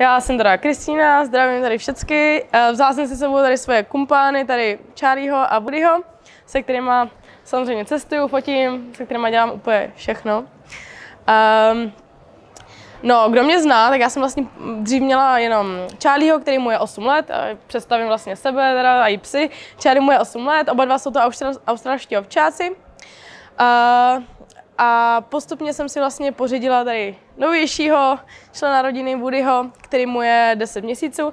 Já jsem teda Kristýna, zdravím tady všechny. Eh, vzala jsem si sebou tady svoje kumpány, tady Charlieho a Budyho, se kterými samozřejmě cestuju, fotím, se kterými dělám úplně všechno. Um, No, kdo mě zná, tak já jsem vlastně dřív měla jenom Charlieho, který mu je 8 let, a představím vlastně sebe teda a i psy. Charlie mu je 8 let, oba dva jsou to australští ovčáci. Uh, a postupně jsem si vlastně pořídila tady novějšího člena rodiny Woodyho, který mu je 10 měsíců.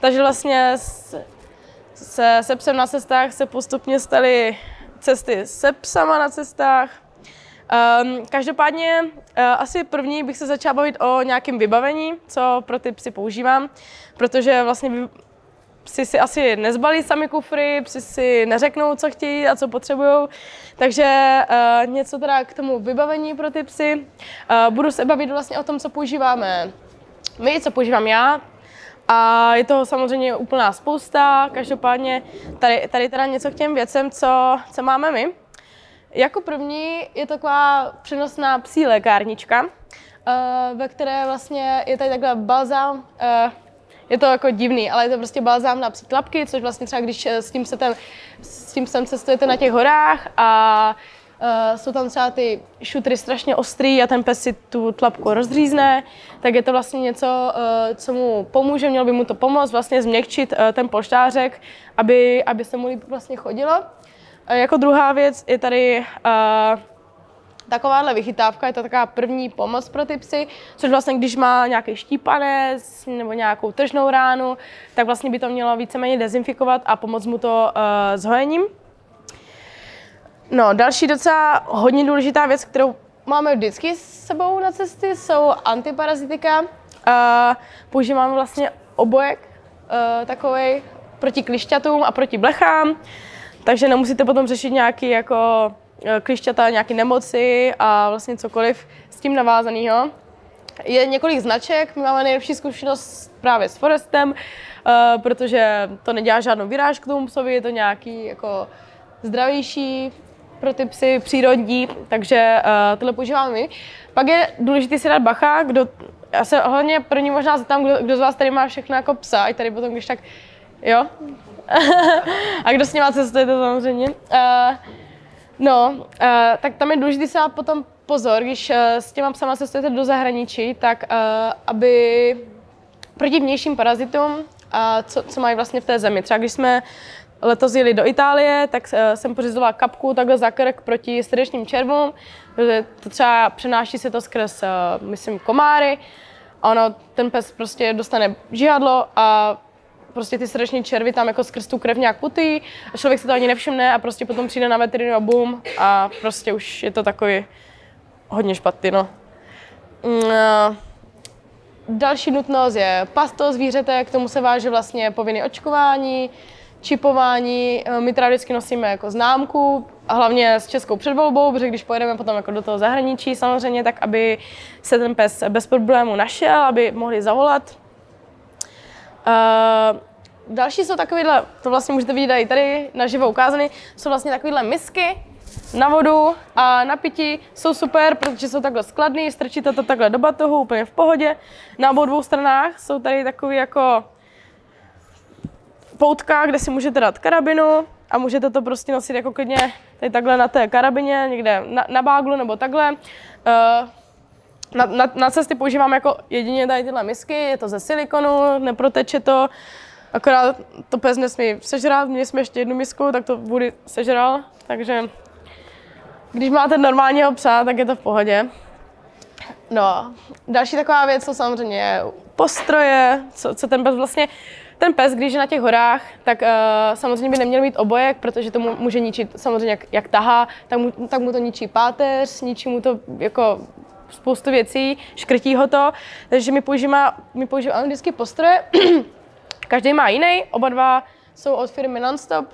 Takže vlastně se, se psem na cestách se postupně staly cesty se psama na cestách. Um, každopádně uh, asi první bych se začala bavit o nějakém vybavení, co pro ty psy používám, protože vlastně psi si asi nezbalí sami kufry, psi si neřeknou, co chtějí a co potřebují. Takže uh, něco teda k tomu vybavení pro ty psy. Uh, budu se bavit vlastně o tom, co používáme my, co používám já. A je toho samozřejmě úplná spousta. Každopádně tady, tady teda něco k těm věcem, co, co máme my. Jako první je taková přenosná psí lékárnička, uh, ve které vlastně je tady takhle balzám, je to jako divný, ale je to prostě balzám na psí tlapky, což vlastně třeba když eh, s tím, se ten, s tím sem cestujete na těch horách a Uh, jsou tam třeba ty šutry strašně ostrý a ten pes si tu tlapku rozřízne, tak je to vlastně něco, uh, co mu pomůže, mělo by mu to pomoct vlastně změkčit uh, ten polštářek, aby, aby se mu líp vlastně chodilo. Jako druhá věc je tady takováhle vychytávka je to taková první pomoc pro ty psy, což vlastně když má nějaký štípanec nebo nějakou tržnou ránu, tak vlastně by to mělo víceméně dezinfikovat a pomoct mu to uh, s hojením. No, další docela hodně důležitá věc, kterou máme vždycky s sebou na cesty, jsou antiparazitika. Uh, používáme vlastně obojek uh, takový proti klišťatům a proti blechám, takže nemusíte potom řešit nějaký jako Eh, klišťata, nějaké nemoci a vlastně cokoliv s tím navázaného. Je několik značek, my máme nejlepší zkušenost právě s Forestem, uh, protože to nedělá žádnou vyrážku tomu psovi, je to nějaký jako zdravější pro ty psy, přírodní, takže uh, tohle používáme my. Pak je důležité si dát bacha, kdo, já se hlavně první možná zeptám, kdo, kdo z vás tady má všechno jako psa, i tady potom, když tak, jo? a kdo s ním cestuje, to samozřejmě. Uh, No, uh, tak tam je důležité se potom pozor, když uh, s těma psama cestujete do zahraničí, tak uh, aby proti vnějším parazitům, uh, co, co mají vlastně v té zemi. Třeba když jsme letos jeli do Itálie, tak uh, jsem pořizovala kapku takhle za krk proti srdečním červům, protože to třeba přenáší se to skrz, uh, myslím, komáry. A ono, ten pes prostě dostane žihadlo a prostě ty srdeční červy tam jako skrz tu krev nějak putý a člověk si to ani nevšimne a prostě potom přijde na veterinu a bum a prostě už je to takový hodně špatný, no. Mm, další nutnost je pasto zvířete, k tomu se váže vlastně povinné očkování, čipování. My teda vždycky nosíme jako známku, a hlavně s českou předvolbou, protože když pojedeme potom jako do toho zahraničí samozřejmě, tak aby se ten pes bez problému našel, aby mohli zavolat. Další jsou takovýhle, to vlastně můžete vidět i tady naživo ukázané, jsou vlastně takovýhle misky na vodu a na pití jsou super, protože jsou takhle skladný, strčíte to takhle do batohu úplně v pohodě. Na obou dvou stranách jsou tady takový jako poutka, kde si můžete dát karabinu a můžete to prostě nosit jako klidně tady takhle na té karabině, někde na, na báglu nebo takhle. Uh, na, na, na cesty používám jako jedině tady tyhle misky, je to ze silikonu, neproteče to, Akorát to pes nesmí sežrat, měli jsme ještě jednu misku, tak to bude sežral, takže když máte normálního psa, tak je to v pohodě. No, další taková věc jsou samozřejmě postroje, co, co ten pes vlastně, ten pes, když je na těch horách, tak uh, samozřejmě by neměl mít obojek, protože to mu může ničit samozřejmě jak, jak tahá, tak mu, tak mu to ničí páteř, ničí mu to jako spoustu věcí, škrtí ho to, takže my používáme, my používáme vždycky postroje, Každý má jiný, oba dva jsou od firmy Nonstop.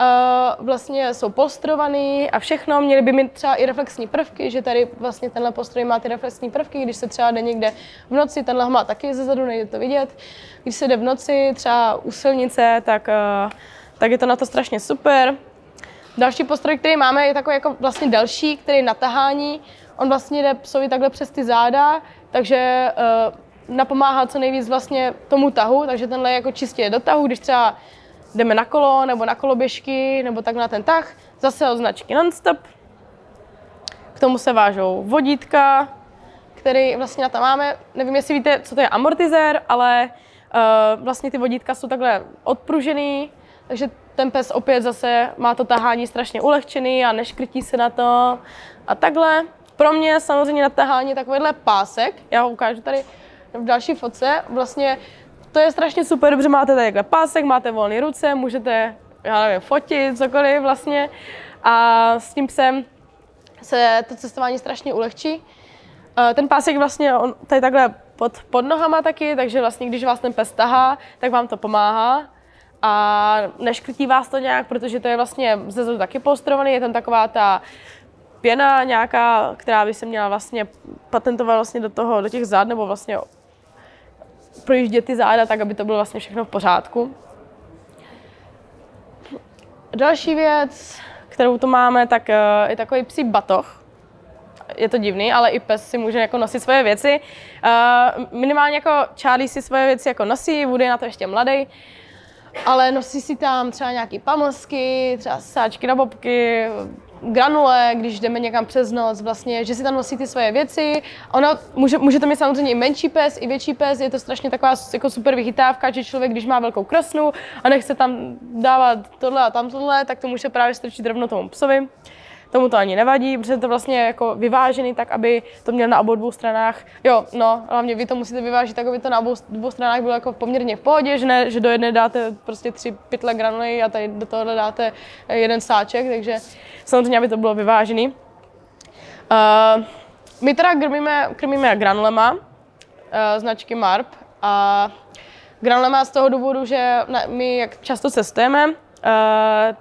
Uh, vlastně jsou polstrovaný a všechno. Měli by mít třeba i reflexní prvky, že tady vlastně tenhle postroj má ty reflexní prvky, když se třeba jde někde v noci, tenhle má taky ze zadu, nejde to vidět. Když se jde v noci třeba u silnice, tak, uh, tak je to na to strašně super. Další postroj, který máme, je takový jako vlastně další, který je na tahání. On vlastně jde psovi takhle přes ty záda, takže uh, napomáhá co nejvíc vlastně tomu tahu, takže tenhle je jako čistě do tahu, když třeba jdeme na kolo nebo na koloběžky nebo tak na ten tah, zase od značky Nonstop. K tomu se vážou vodítka, který vlastně na to máme. Nevím, jestli víte, co to je amortizér, ale uh, vlastně ty vodítka jsou takhle odpružený, takže ten pes opět zase má to tahání strašně ulehčený a neškrtí se na to a takhle. Pro mě samozřejmě na tahání takovýhle pásek, já ho ukážu tady v další fotce, vlastně to je strašně super, protože máte tady takhle pásek, máte volné ruce, můžete, já nevím, fotit, cokoliv vlastně. A s tím psem se to cestování strašně ulehčí. Eh, ten pásek vlastně, on tady takhle pod, pod nohama taky, takže vlastně když vás ten pes tahá, tak vám to pomáhá. A neškrtí vás to nějak, protože to je vlastně zezu taky polstrovaný, je tam taková ta pěna nějaká, která by se měla vlastně patentovat vlastně do toho, do těch zád, nebo vlastně projíždět ty záda tak, aby to bylo vlastně všechno v pořádku. Další věc, kterou tu máme, tak eh, je takový psí batoh. Je to divný, ale i pes si může jako nosit svoje věci. Uh, minimálně jako Charlie si svoje věci jako nosí, je na to ještě mladý ale nosí si tam třeba nějaký pamlsky, třeba sáčky na bobky, granule, když jdeme někam přes noc, vlastně, že si tam nosí ty svoje věci. Ona může, může to mít samozřejmě i menší pes, i větší pes, je to strašně taková jako super vychytávka, že člověk, když má velkou krasnu a nechce tam dávat tohle a tam tohle, tak to může právě strčit rovnou tomu psovi tomu to ani nevadí, protože to vlastně jako vyvážený tak, aby to měl na obou dvou stranách. Jo, no, hlavně vy to musíte vyvážit tak, aby to na obou dvou stranách bylo jako poměrně v pohodě, že, ne, že do jedné dáte prostě tři pytle granuly a tady do tohohle dáte jeden sáček, takže samozřejmě, aby to bylo vyvážený. Uh, my teda krmíme, krmíme granulema uh, značky MARP a granulema z toho důvodu, že my jak často cestujeme,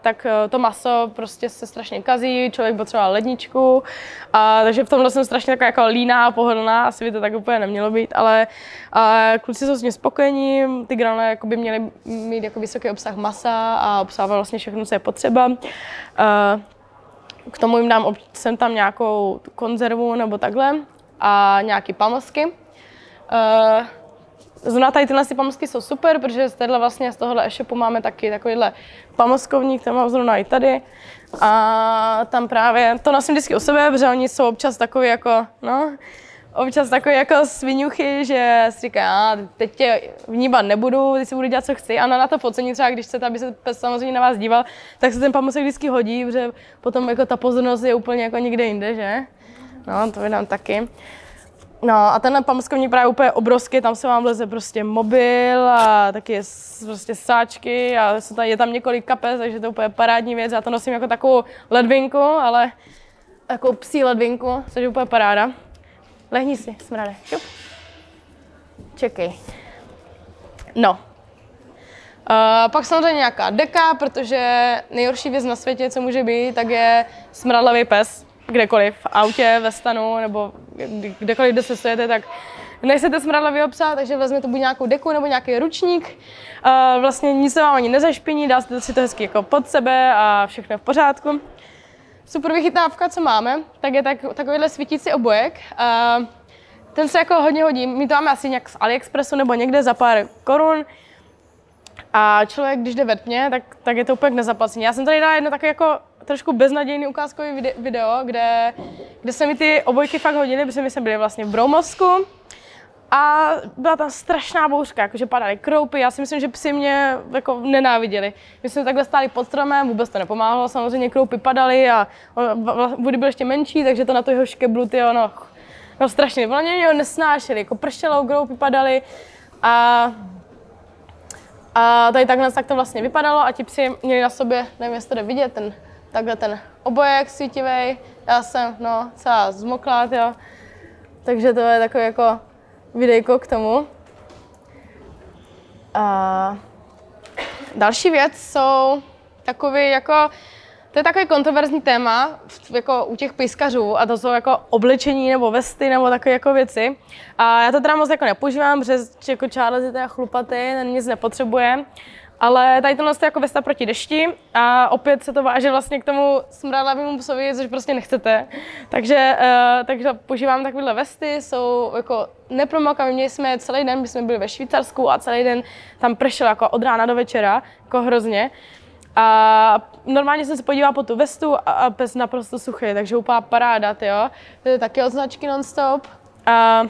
tak eh, to maso prostě se strašně kazí, člověk potřeboval ledničku, uh, takže v tomhle jsem strašně taková jako líná a pohodlná, asi by to tak úplně nemělo být, ale uh, kluci jsou s tím spokojení, ty granule by měly mít jako vysoký obsah masa a obsahovat vlastně všechno, co je potřeba. Uh, k tomu jim dám sem tam nějakou konzervu nebo takhle a nějaký pamlsky. Uh, Zrovna tady tyhle pamlsky jsou super, protože z téhle vlastně z tohohle e-shopu máme taky takovýhle pamlskovník, ten mám zrovna i tady. A tam právě, to nosím vždycky u sebe, protože oni jsou občas takový jako, no, občas takový jako svinuchy, že si říká, teď tě vnímat nebudu, teď si budu dělat, co chci. A na to pocení třeba, když chcete, aby se pes samozřejmě na vás díval, tak se ten pamlsek vždycky hodí, protože potom jako ta pozornost je úplně jako někde jinde, že? No, to vydám taky. No a tenhle pamskovník právě úplně obrovský, tam se vám vleze prostě mobil a taky prostě sáčky a je tam několik kapes, takže to je úplně parádní věc. Já to nosím jako takovou ledvinku, ale jako psí ledvinku, což je úplně paráda. Lehni si, smrade. Šup. Čekej. No. Uh, pak samozřejmě nějaká deka, protože nejhorší věc na světě, co může být, tak je smradlavý pes kdekoliv, v autě, ve stanu nebo kdekoliv, kde cestujete, tak nechcete smradlavý psa, takže vezmete buď nějakou deku nebo nějaký ručník. Uh, vlastně nic se vám ani nezašpiní, dáte si to hezky jako pod sebe a všechno je v pořádku. Super vychytávka, co máme, tak je tak, takovýhle svítící obojek. Uh, ten se jako hodně hodí. My to máme asi nějak z AliExpressu nebo někde za pár korun. A člověk, když jde ve tmě, tak, tak je to úplně k nezaplacení. Já jsem tady dala jedno takové jako trošku beznadějný ukázkový video, kde, kde se mi ty obojky fakt hodily, protože my jsme byli vlastně v Broumovsku a byla tam strašná bouřka, jakože padaly kroupy, já si myslím, že psi mě jako nenáviděli. My jsme takhle stáli pod stromem, vůbec to nepomáhalo, samozřejmě kroupy padaly a vody byl ještě menší, takže to na to jeho škeblu, ty ono, no strašně, mě ho nesnášeli, jako pršelo, kroupy padaly a a tady takhle tak to vlastně vypadalo a ti psi měli na sobě, nevím, jestli to jde vidět, ten takhle ten obojek svítivý. Já jsem, no, celá zmoklá, jo. Takže to je takový jako videjko k tomu. A další věc jsou takový jako, to je takový kontroverzní téma jako u těch pejskařů a to jsou jako oblečení nebo vesty nebo takové jako věci. A já to teda moc jako nepoužívám, protože jako Charles je teda chlupatý, ten nic nepotřebuje. Ale tady tohle je jako vesta proti dešti a opět se to váže vlastně k tomu smradlavému psovi, což prostě nechcete. Takže, uh, takže používám takovéhle vesty, jsou jako nepromokali, měli jsme celý den, my jsme byli ve Švýcarsku a celý den tam pršelo jako od rána do večera, jako hrozně. A normálně jsem se podívala po tu vestu a, pes naprosto suchý, takže úplná paráda, jo. To je taky od značky Nonstop. A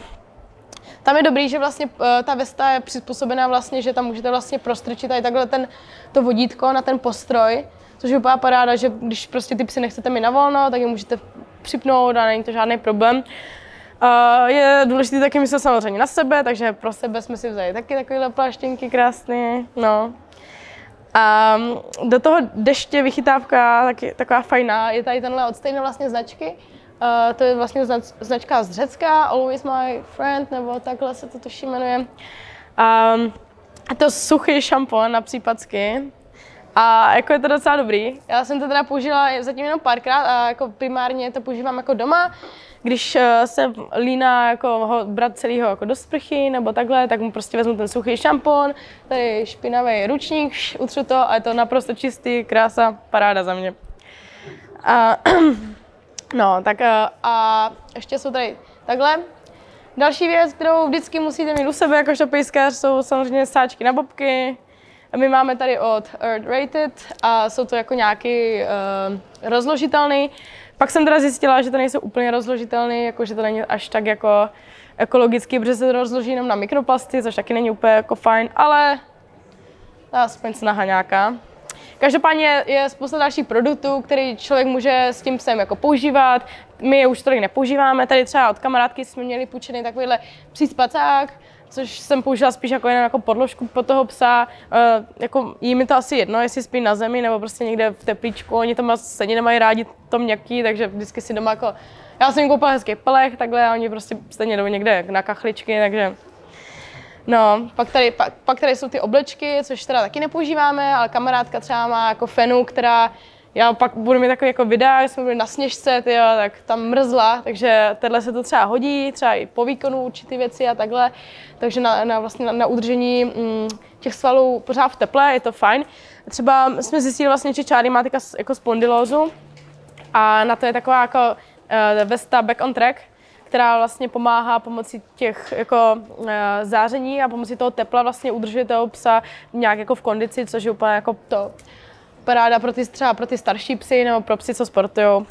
tam je dobrý, že vlastně uh, ta vesta je přizpůsobená vlastně, že tam můžete vlastně prostrčit i takhle ten, to vodítko na ten postroj, což je úplná paráda, že když prostě ty psy nechcete mi na volno, tak je můžete připnout a není to žádný problém. Uh, je důležité taky myslet samozřejmě na sebe, takže pro sebe jsme si vzali taky takovéhle pláštěnky krásné. No. A do toho deště vychytávka, taky taková fajná, je tady tenhle od stejné vlastně značky. Uh, to je vlastně značka z Řecka, Always My Friend, nebo takhle se to tuší jmenuje. Um, je to suchý šampon na případsky. A jako je to docela dobrý. Já jsem to teda použila zatím jenom párkrát a jako primárně to používám jako doma. Když eh, se líná jako ho brát celého jako do sprchy nebo takhle, tak mu prostě vezmu ten suchý šampon, tady špinavý ručník, utřu to a je to naprosto čistý, krása, paráda za mě. A, no, tak a, eh, a ještě jsou tady takhle. Další věc, kterou vždycky musíte mít u sebe jakožto pejskař, jsou samozřejmě sáčky na bobky, my máme tady od Earth Rated a jsou to jako nějaký uh, rozložitelný. Pak jsem teda zjistila, že to nejsou úplně rozložitelný, jako že to není až tak jako ekologický, protože se to rozloží jenom na mikroplasty, což taky není úplně jako fajn, ale aspoň snaha nějaká. Každopádně je spousta dalších produktů, který člověk může s tím psem jako používat. My je už tolik nepoužíváme. Tady třeba od kamarádky jsme měli půjčený takovýhle psí spacák, což jsem použila spíš jako jenom jako podložku po toho psa. Uh, jako jí mi to asi jedno, jestli spí na zemi nebo prostě někde v teplíčku. Oni tam stejně nemají rádi to měkký, takže vždycky si doma jako... Já jsem jim koupila hezký pelech takhle a oni prostě stejně jdou někde na kachličky, takže No, pak tady, pak, pak tady jsou ty oblečky, což teda taky nepoužíváme, ale kamarádka třeba má jako fenu, která já pak budu mít takový jako videa, jsme byli na sněžce, tyjo, tak tam mrzla, takže tenhle se to třeba hodí, třeba i po výkonu určitý věci a takhle, takže na, na, vlastně na, na udržení mm, těch svalů pořád v teple je to fajn. Třeba jsme zjistili vlastně, že Charlie má jako spondylózu a na to je taková jako uh, Vesta Back on Track, která vlastně pomáhá pomocí těch jako uh, záření a pomocí toho tepla vlastně udržet toho psa nějak jako v kondici, což je úplně jako to paráda pro ty, třeba pro ty starší psy nebo pro psy, co sportují. Uh,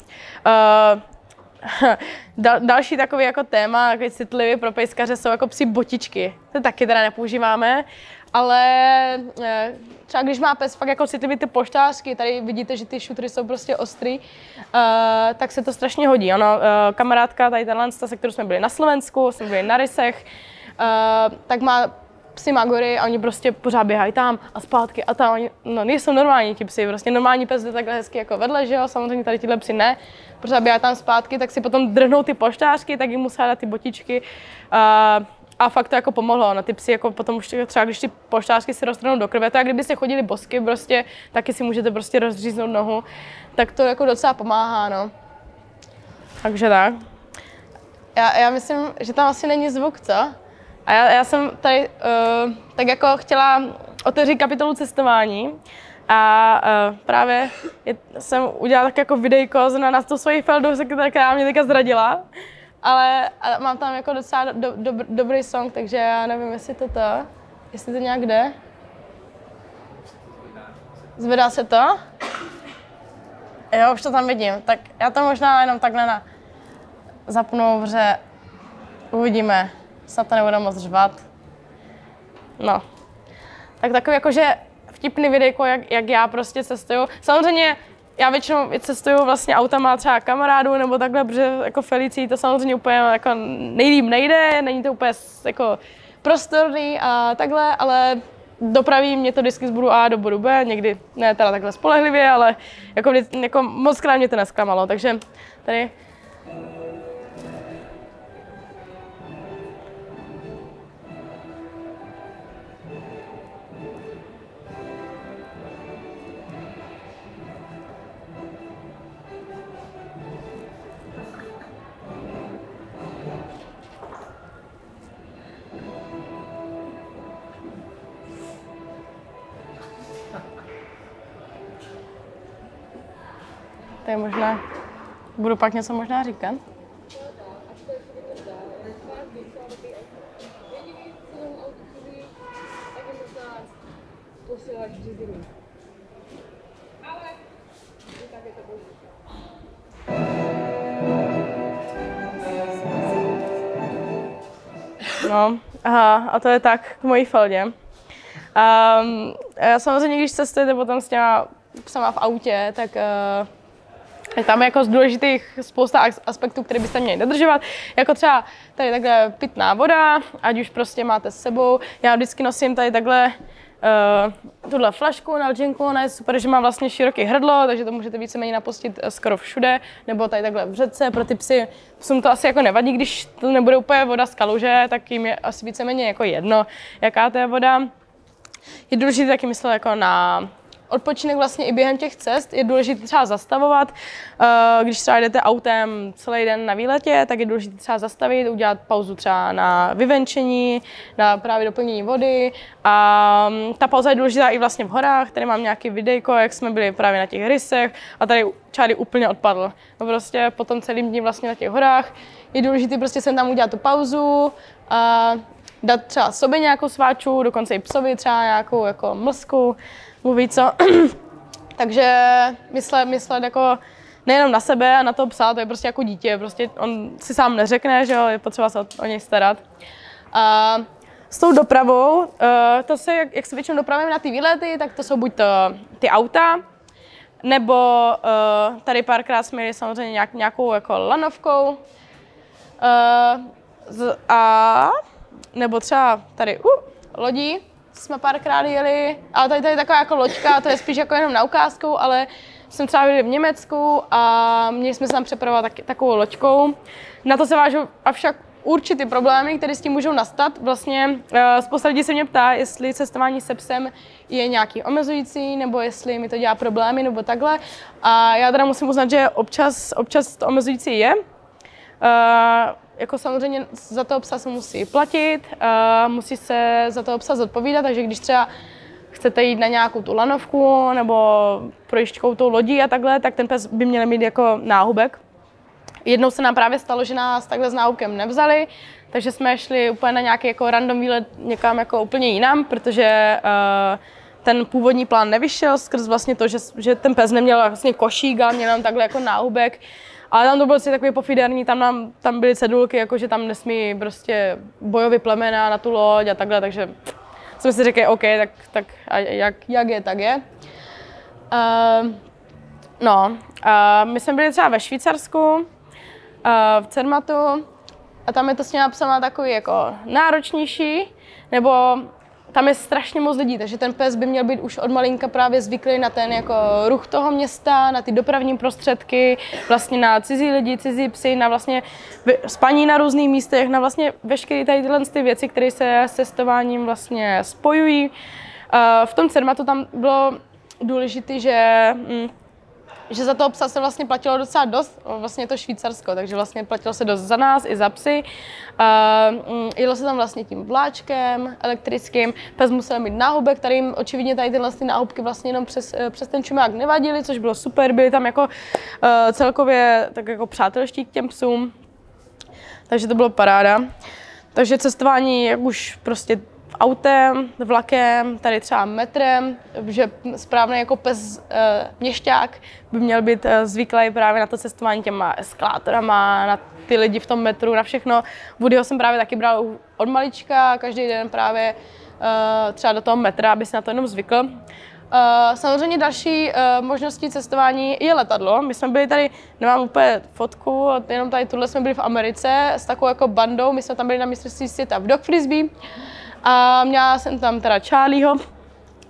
Dal, další takový jako téma, takový citlivý pro pejskaře jsou jako psi botičky. To taky teda nepoužíváme, ale eh, třeba když má pes fakt jako citlivý ty poštářky, tady vidíte, že ty šutry jsou prostě ostrý, uh, tak se to strašně hodí. Ono, uh, kamarádka tady tenhle, se kterou jsme byli na Slovensku, jsme byli na Rysech, tak má psy Magory a oni prostě pořád běhají tam a zpátky a tam. Oni, no, nejsou normální ti psy, prostě normální pes jde takhle hezky jako vedle, že jo, samozřejmě tady tyhle psy ne, pořád běhají tam zpátky, tak si potom drhnou ty poštářky, tak jim musí dát ty botičky. Uh, a fakt to jako pomohlo, no ty psy jako potom už třeba, když ty poštářky si roztrhnou do krve, tak kdyby se chodili bosky prostě, taky si můžete prostě rozříznout nohu, tak to jako docela pomáhá, no. Takže tak. Já, já myslím, že tam asi není zvuk, co? A já, já jsem tady uh, tak jako chtěla otevřít kapitolu cestování a uh, právě je, jsem udělala tak jako videjko na, na to svoji feldu, která mě teďka zradila. Ale, mám tam jako docela do, do, dobrý song, takže já nevím, jestli to to, jestli to nějak jde. Zvedá se to? Jo, už to tam vidím. Tak já to možná jenom takhle na zapnu, protože uvidíme snad to nebude moc řvat. No. Tak takový jakože vtipný videjko, jak, jak já prostě cestuju. Samozřejmě já většinou cestuju vlastně autama třeba kamarádů nebo takhle, protože jako Felicí to samozřejmě úplně jako nejlíp nejde, není to úplně jako prostorný a takhle, ale dopraví mě to vždycky z bodu A do bodu B, někdy ne teda takhle spolehlivě, ale jako, jako moc krát mě to nesklamalo, takže tady To je možná, budu pak něco možná říkat. No, aha, a to je tak k mojí feldě. Um, ehm, e, samozřejmě, když cestujete potom s těma psama v autě, tak uh, je tam jako z důležitých spousta aspektů, které byste měli dodržovat, jako třeba tady takhle pitná voda, ať už prostě máte s sebou. Já vždycky nosím tady takhle uh, tuhle flašku na lžinku, ona je super, že má vlastně široký hrdlo, takže to můžete víceméně napustit eh, skoro všude, nebo tady takhle v řece pro ty psy. Psům to asi jako nevadí, když to nebude úplně voda z kaluže, tak jim je asi víceméně jako jedno, jaká to je voda. Je důležité taky myslet jako na odpočinek vlastně i během těch cest je důležité třeba zastavovat. Eh, když třeba jdete autem celý den na výletě, tak je důležité třeba zastavit, udělat pauzu třeba na vyvenčení, na právě doplnění vody. A mm, ta pauza je důležitá i vlastně v horách. Tady mám nějaký videjko, jak jsme byli právě na těch rysech a tady Charlie úplně odpadl. No prostě po tom celým dní vlastně na těch horách je důležité prostě sem tam udělat tu pauzu, a dát třeba sobě nějakou sváču, dokonce i psovi třeba nějakou jako mlsku, mluví co. Takže myslet, myslet jako nejenom na sebe a na toho psa, to je prostě jako dítě, prostě on si sám neřekne, že jo, je potřeba se o, o něj starat. A s tou dopravou, eh, to se, jak, jak se většinou dopravujeme na ty výlety, tak to jsou buď to ty auta, nebo uh, tady párkrát jsme jeli samozřejmě nějak, nějakou jako lanovkou. Z, a nebo třeba tady uh, lodí, jsme párkrát jeli, ale tady, tady je taková jako loďka, to je spíš jako jenom na ukázku, ale jsem třeba byli v Německu a měli jsme se tam přepravovat tak, takovou loďkou. Na to se vážou avšak určitý problémy, které s tím můžou nastat. Vlastně uh, spousta lidí se mě ptá, jestli cestování se psem je nějaký omezující, nebo jestli mi to dělá problémy, nebo takhle. A já teda musím uznat, že občas, občas to omezující je. Jako samozřejmě za toho psa se musí platit, musí se za toho psa zodpovídat, takže když třeba chcete jít na nějakou tu lanovku nebo projišťkou tou lodí a takhle, tak ten pes by měl mít jako náhubek. Jednou se nám právě stalo, že nás takhle s náhubkem nevzali, takže jsme šli úplně na nějaký jako random výlet někam jako úplně jinam, protože uh, ten původní plán nevyšel skrz vlastně to, že, že ten pes neměl vlastně košík, ale měl tam takhle jako náhubek. Ale tam to bylo si takový pofiderní, tam, nám, tam byly cedulky, jako že tam nesmí prostě bojový plemena na tu loď a takhle, takže jsme si řekli, OK, tak, tak a jak, jak je, tak je. Uh, no, uh, my jsme byli třeba ve Švýcarsku, uh, v Cermatu, a tam je to s těma psama takový jako náročnější, nebo tam je strašně moc lidí, takže ten pes by měl být už od malinka právě zvyklý na ten jako ruch toho města, na ty dopravní prostředky, vlastně na cizí lidi, cizí psy, na vlastně spaní na různých místech, na vlastně veškeré tady tyhle ty věci, které se s cestováním vlastně spojují. V tom Cermatu tam bylo důležité, že mm, že za toho psa se vlastně platilo docela dost, vlastně to Švýcarsko, takže vlastně platilo se dost za nás i za psy. Uh, jelo se tam vlastně tím vláčkem elektrickým, pes musel mít náhubek, kterým očividně tady tyhle ty náhubky vlastně jenom přes, eh, přes ten čumák nevadily, což bylo super, byli tam jako uh, celkově tak jako přátelští k těm psům, takže to bylo paráda. Takže cestování, jak už prostě autem, vlakem, tady třeba metrem, že správný jako pes e, měšťák by měl být e, zvyklý právě na to cestování těma eskalátorama, na ty lidi v tom metru, na všechno. Woodyho jsem právě taky bral od malička, každý den právě e, třeba do toho metra, aby si na to jenom zvykl. Samozřejmě další možností cestování je letadlo. My jsme byli tady, nemám úplně fotku, jenom tady tuhle jsme byli v Americe s takovou jako bandou, my jsme tam byli na mistrovství světa v dog frisbee. A měla jsem tam teda Charlieho.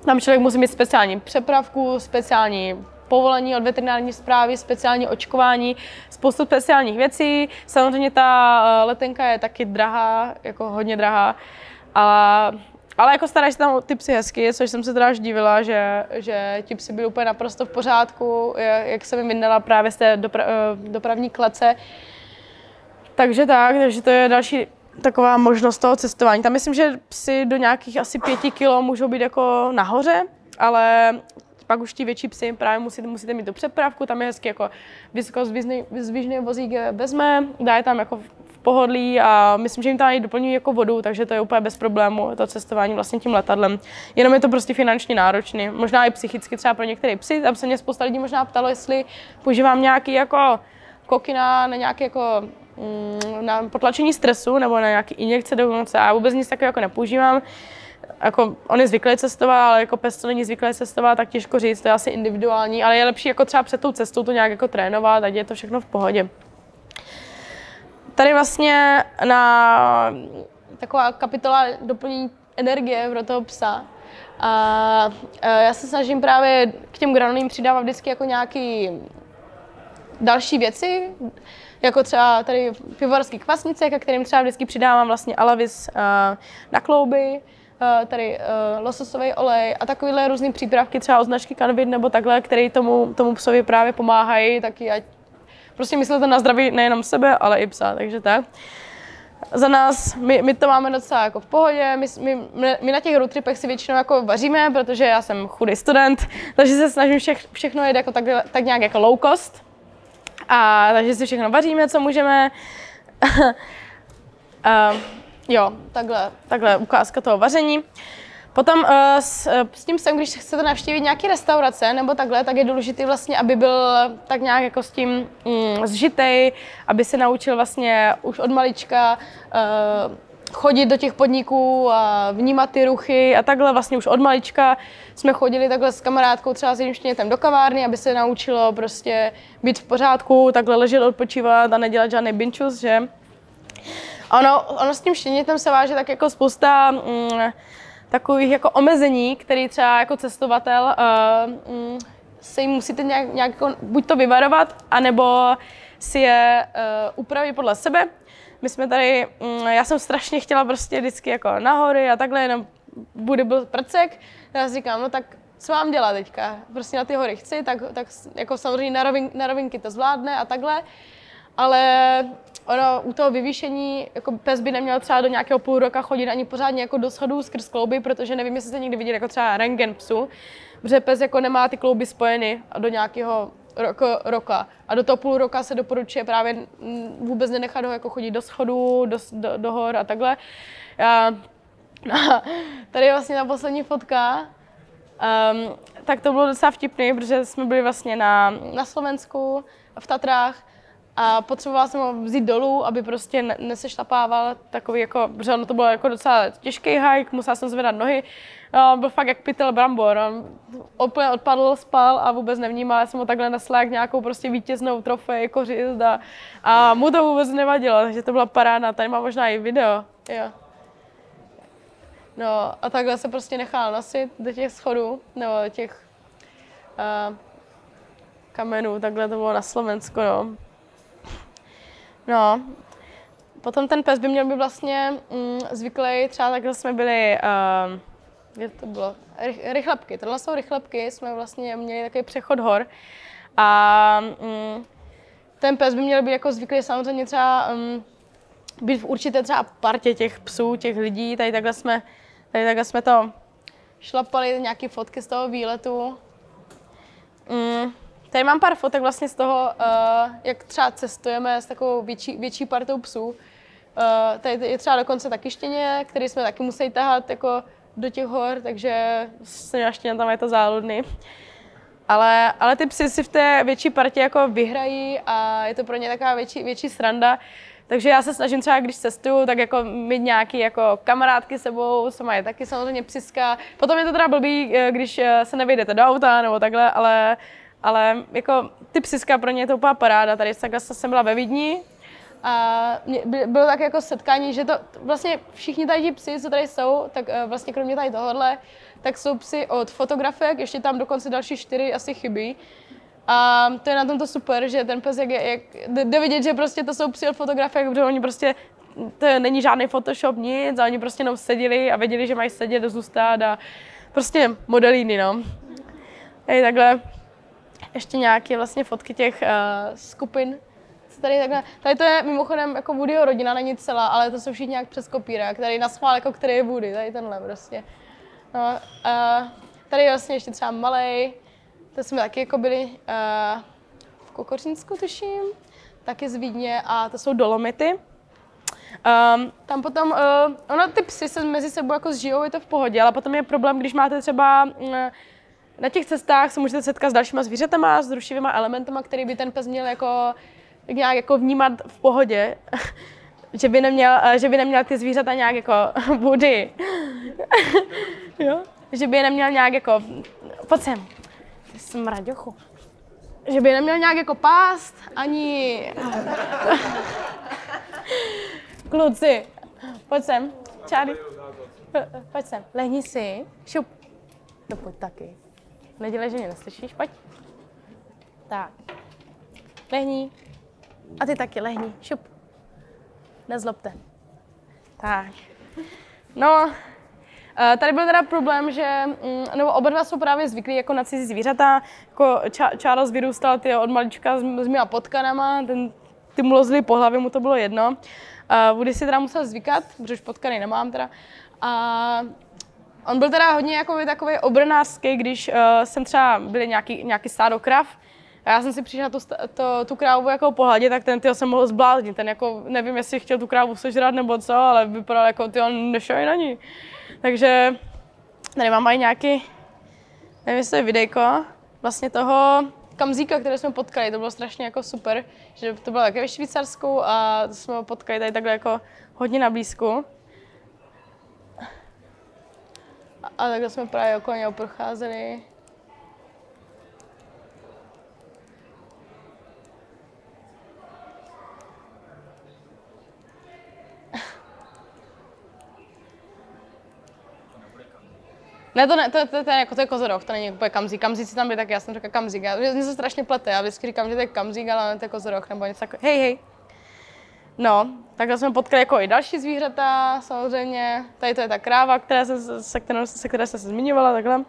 Tam člověk musí mít speciální přepravku, speciální povolení od veterinární zprávy, speciální očkování, spoustu speciálních věcí. Samozřejmě ta eh, letenka je taky drahá, jako hodně drahá. A, ale jako staráš se tam ty psy hezky, což jsem se teda až divila, že, že ti psy byly úplně naprosto v pořádku, jak jsem jim vydala právě z té dopra, eh, dopravní klece. Takže tak, takže to je další taková možnost toho cestování. Tam myslím, že psy do nějakých asi pěti kilo můžou být jako nahoře, ale pak už ti větší psy právě musíte, musíte mít tu přepravku, tam je hezky jako vysokozvížný vozík vezme, dá je tam jako v pohodlí a myslím, že jim tam i doplňují jako vodu, takže to je úplně bez problému, to cestování vlastně tím letadlem. Jenom je to prostě finančně náročné, možná i psychicky třeba pro některé psy. Tam se mě spousta lidí možná ptalo, jestli používám nějaký jako kokina na nějaký jako na potlačení stresu nebo na nějaký injekce do noci. Já vůbec nic takového jako nepoužívám. Jako, on je zvyklý cestovat, ale jako pes, co není zvyklý cestovat, tak těžko říct, to je asi individuální, ale je lepší jako třeba před tou cestou to nějak jako trénovat, ať je to všechno v pohodě. Tady vlastně na taková kapitola doplnění energie pro toho psa. A já se snažím právě k těm granulím přidávat vždycky jako nějaký další věci, jako třeba tady pivovarský kvasnice, ke kterým třeba vždycky přidávám vlastně alavis na klouby, tady lososový olej a takovéhle různé přípravky, třeba od značky Canvid nebo takhle, které tomu, tomu psovi právě pomáhají, taky ať prostě myslíte na zdraví nejenom sebe, ale i psa, takže tak. Za nás, my, my to máme docela jako v pohodě, my, my, my na těch roadtripech si většinou jako vaříme, protože já jsem chudý student, takže se snažím vše, všechno jít jako tak, tak nějak jako low cost. A takže si všechno vaříme, co můžeme. a, jo, takhle, takhle ukázka toho vaření. Potom uh, s, eh, s tím sem, když chcete navštívit nějaké restaurace nebo takhle, tak je důležité vlastně, aby byl tak nějak jako s tím mm, zžitej, aby se naučil vlastně už od malička uh, chodit do těch podniků a vnímat ty ruchy a takhle vlastně už od malička jsme chodili takhle s kamarádkou třeba s jedním štěnětem do kavárny, aby se naučilo prostě být v pořádku, takhle ležet, odpočívat a nedělat žádný binčus, že? Ono, ono s tím štěnětem se váže tak jako spousta mm, takových jako omezení, který třeba jako cestovatel uh, mm, se jim musíte nějak, nějak jako, buď to vyvarovat, anebo si je uh, upravit podle sebe. My jsme tady, um, já jsem strašně chtěla prostě vždycky jako nahory a takhle, jenom bude byl prcek. Já si říkám, no tak co mám dělat teďka? Prostě na ty hory chci, tak, tak jako samozřejmě na, rovin, na rovinky to zvládne a takhle. Ale ono u toho vyvýšení, jako pes by neměl třeba do nějakého půl roka chodit ani pořádně jako do schodů skrz klouby, protože nevím, jestli jste někdy viděli jako třeba rengen psu, protože pes jako nemá ty klouby spojeny do nějakého roku, roka. A do toho půl roka se doporučuje právě vůbec nenechat ho jako chodit do schodů, do, do, do hor a takhle. A, a tady je vlastně ta poslední fotka. Um, tak to bylo docela vtipný, protože jsme byli vlastně na, na Slovensku, v Tatrách a potřebovala jsem ho vzít dolů, aby prostě nesešlapával takový jako, protože ono to bylo jako docela těžký hike, musela jsem zvedat nohy. Byl fakt jak pytel brambor, on úplně odpadl, spal a vůbec nevnímal, já jsem ho takhle nesla jak nějakou prostě vítěznou trofej, kořist a, a mu to vůbec nevadilo, takže to byla paráda, tady má možná i video, jo. No a takhle se prostě nechal nosit do těch schodů, nebo těch uh, kamenů, takhle to bylo na Slovensku, no. No, potom ten pes by měl být vlastně mm, zvyklý, třeba takhle jsme byli, uh, kde to bylo, Rych, rychlebky, tohle jsou rychlebky, jsme vlastně měli takový přechod hor a mm, ten pes by měl být jako zvyklý samozřejmě třeba um, být v určité třeba partě těch psů, těch lidí, tady takhle jsme, tady takhle jsme to šlapali, nějaké fotky z toho výletu. Mm, Tady mám pár fotek vlastně z toho, uh, jak třeba cestujeme s takovou větší, větší partou psů. Uh, tady je třeba dokonce taky štěně, který jsme taky museli tahat jako do těch hor, takže s štěně tam je to záludný. Ale, ale ty psy si v té větší partě jako vyhrají a je to pro ně taková větší, větší sranda. Takže já se snažím třeba, když cestuju, tak jako mít nějaký jako kamarádky sebou, co mají taky samozřejmě psiska. Potom je to teda blbý, eh, když se nevyjdete do auta nebo takhle, ale ale jako ty psiska pro ně je to úplná paráda. Tady takhle jsem byla ve Vídni a bylo tak jako setkání, že to vlastně všichni tady psi, co tady jsou, tak eh, vlastně kromě tady tohohle, tak jsou psy od fotografek, ještě tam dokonce další čtyři asi chybí. A to je na tomto super, že ten pes, jak, jak jde vidět, že prostě to jsou psy od fotografek, protože oni prostě, to není žádný Photoshop, nic, a oni prostě jenom seděli a věděli, že mají sedět, zůstat a prostě modelíny, no. Hej, takhle ještě nějaké vlastně fotky těch uh, skupin. Tady, takhle, tady to je mimochodem jako Woodyho rodina, není celá, ale to jsou všichni nějak přes kopírák. Tady na schvál, jako který je Woody, tady tenhle prostě. No, uh, tady vlastně ještě třeba malej, to jsme taky jako byli uh, v Kokořínsku, tuším, taky z Vídně a to jsou Dolomity. Um, tam potom, uh, ono ty psy se mezi sebou jako zžijou, je to v pohodě, ale potom je problém, když máte třeba uh, na těch cestách se můžete setkat s dalšíma zvířatama, s rušivými elementama, který by ten pes měl jako nějak jako vnímat v pohodě. že by neměl, eh, že by neměl ty zvířata nějak jako budy. jo? Že by je neměl nějak jako, pojď sem, smraďochu. Že by je neměl nějak jako pást, ani... Kluci, pojď sem, čáry. Pojď sem, lehni si, šup. No pojď taky. Nedělej, že mě neslyšíš, pojď. Tak. Lehni. A ty taky, lehni, šup. Nezlobte. Tak. No, eh, Tady byl teda problém, že, mm, nebo oba dva jsou právě zvyklí jako na cizí zvířata. Jako Charles vyrůstal ty od malička s, mýma potkanama, ten, ty mu lozly po hlavě, mu to bylo jedno. Uh, Woody si teda musel zvykat, protože už potkany nemám teda. A on byl teda hodně jako takový obrnářský, když jsem třeba byli nějaký, nějaký stádo krav, a já jsem si přišla tu, to, tu krávu jako pohladit, tak ten ty jsem mohl zbláznit. Ten jako, nevím, jestli chtěl tu krávu sežrat nebo co, ale vypadal jako ty on nešel na ní. Takže tady mám i nějaký, nevím, jestli je videjko, vlastně toho kamzíka, které jsme potkali, to bylo strašně jako super, že to bylo také ve Švýcarsku a jsme ho potkali tady takhle jako hodně na blízku. A, a takhle jsme právě okolo něho procházeli. Ne, to, ne, to, to, to, je jako, to je kozorok, to není úplně kamzík. Kamzíci tam byli tak já jsem řekla kamzík. Já, mě se strašně plete, já vždycky říkám, že to je kamzík, ale to je kozorok nebo něco takového. Hej, hej. No, takhle jsme potkali jako i další zvířata, samozřejmě. Tady to je ta kráva, která se, se, kterou, se které se zmiňovala, takhle. Uh,